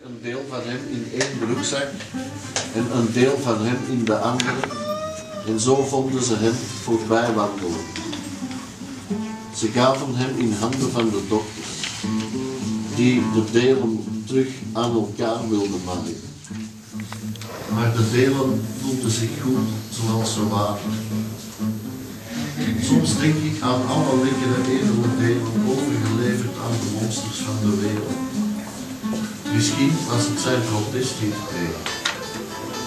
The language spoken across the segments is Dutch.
een deel van hem in één broekzak en een deel van hem in de andere. En zo vonden ze hem voorbij wandelen. Ze gaven hem in handen van de dokter, die de delen terug aan elkaar wilden maken. Maar de delen voelden zich goed zoals ze waren. Soms denk ik aan alle lekkere edele delen overgeleverd aan de monsters van de wereld. Misschien was het zijn protest hiertegen.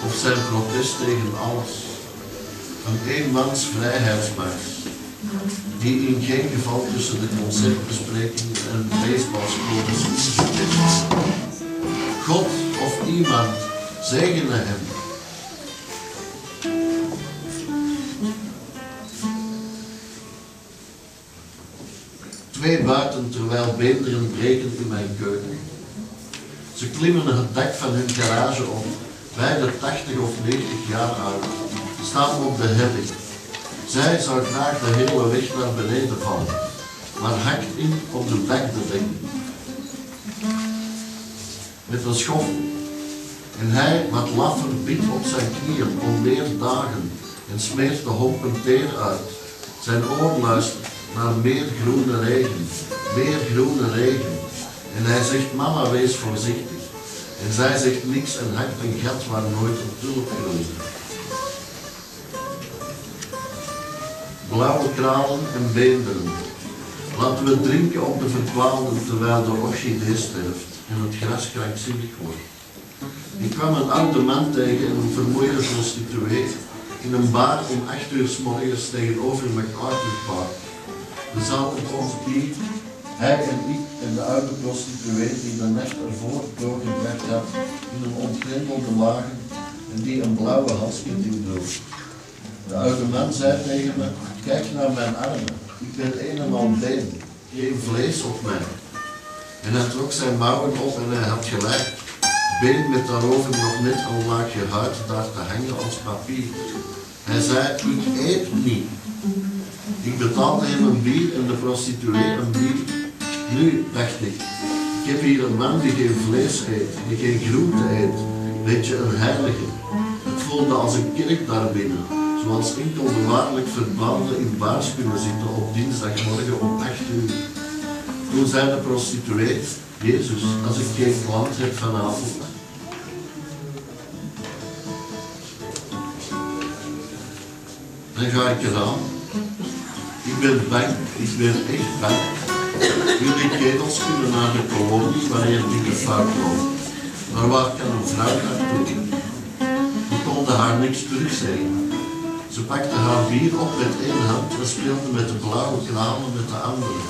Of zijn protest tegen alles. Een eenmans vrijheidsmars. Die in geen geval tussen de concertbesprekingen en baseballsclubs ingezet. God of iemand zegene hem. Twee buiten terwijl beenderen breken in mijn keuken. Ze klimmen het dak van hun garage op, beide 80 of 90 jaar oud, staan op de helling. Zij zou graag de hele weg naar beneden vallen, maar hakt in op de denken. Met een schof. En hij, wat laffer, bidt op zijn knieën om meer dagen en smeert de hompen teer uit. Zijn oor luistert naar meer groene regen, meer groene regen. En hij zegt, mama, wees voorzichtig. En zij zegt niks en hakt een gat waar nooit een tulp groeit. Blauwe kralen en beenderen. Laten we drinken op de verdwaalden terwijl de orchidee sterft en het gras krankzinnig wordt. Ik kwam een oude man tegen en een vermoeide prostituee in een bar om acht uur s morgens tegenover MacArthur Park. We zaten ons die, hij en ik en de oude prostituee die de nacht ervoor doorgebracht had in een ontgrendelde wagen en die een blauwe halsketting droeg. De oude man zei tegen me, kijk naar mijn armen, ik ben een en al been, geen vlees op mij. En hij trok zijn mouwen op en hij had gelijk. Been met daarover nog net een laagje huid daar te hangen als papier. Hij zei, ik eet niet. Ik betaalde hem een bier en de prostituee een bier. Nu, dacht ik, ik heb hier een man die geen vlees eet, die geen groente eet. Weet je, een heilige. Het voelde als een kerk daarbinnen, zoals enkel de waarlijk verdwaalden in baars kunnen zitten op dinsdagmorgen om 8 uur. Toen zei de prostituee, Jezus, als ik geen klant heb vanavond, dan ga ik eraan. Ik ben bang, ik ben echt bang. Jullie kerels kunnen naar de kolonie wanneer dingen fout lopen. Maar waar kan een vrouw naartoe? We konden haar niks terugzeggen. Ze pakte haar bier op met één hand en speelde met de blauwe kranen met de andere.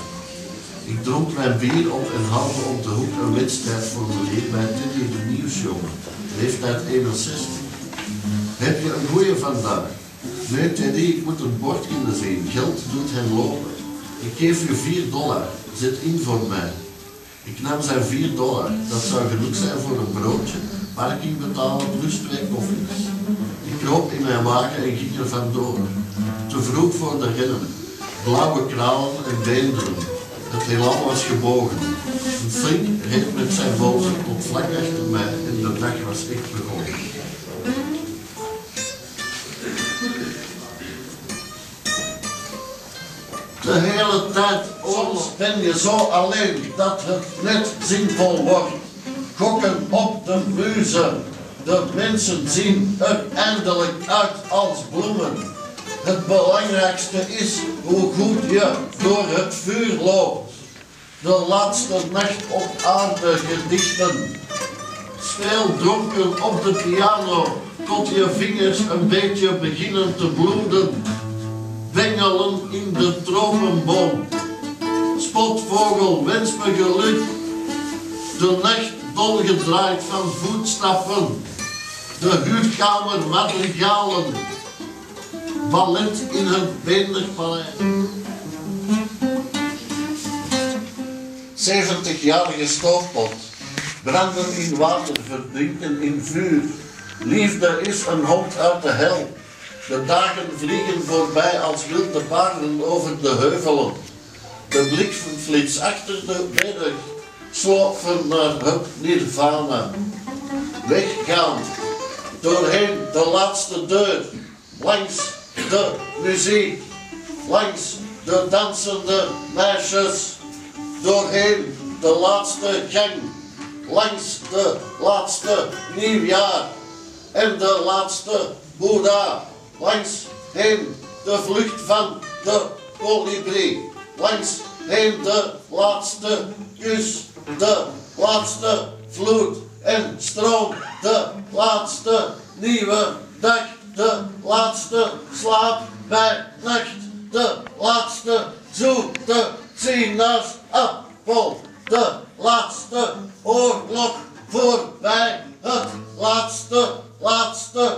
Ik dronk mijn bier op en haalde op de hoek een wedstrijd formulier bij Teddy de Nieuwsjongen, leeftijd 61. Heb je een goeie vandaag? Nee Teddy, ik moet een bord kunnen zien. Geld doet hen lopen. Ik geef je 4 dollar. Zet in voor mij. Ik nam zijn 4 dollar. Dat zou genoeg zijn voor een broodje, parking betalen plus twee koffies. Ik kroop in mijn wagen en ging er vandoor. Te vroeg voor de rennen. Blauwe kralen en beenderen. Het heelal was gebogen. Een flink reed met zijn boter tot vlak achter mij en de dag was echt begonnen. De hele tijd soms ben je zo alleen dat het net zinvol wordt. Gokken op de muze. De mensen zien er eindelijk uit als bloemen. Het belangrijkste is hoe goed je door het vuur loopt. De laatste nacht op aarde gedichten. Speel dronken op de piano tot je vingers een beetje beginnen te bloeden. Bengelen in de tropenboom. Spotvogel, wens me geluk. De nacht dolgedraaid van voetstappen. De huurkamer madrigalen ballet in het Beenderpaleis. 70-jarige stoofpot. Branden in water, verdrinken in vuur. Liefde is een hond uit de hel. De dagen vliegen voorbij als wilde paarden over de heuvelen. De blikflits achter de berg. Slopen naar het nirvana. Weggaan. Doorheen de laatste deur, langs de muziek, langs de dansende meisjes, doorheen de laatste gang, langs de laatste nieuwjaar. En de laatste Boeddha, langs heen de vlucht van de kolibrie, langs heen de laatste kus, de laatste vloed en stroom, de laatste nieuwe dag, de laatste slaap bij nacht, de laatste zoete sinaasappel, de laatste oorlog voorbij, het laatste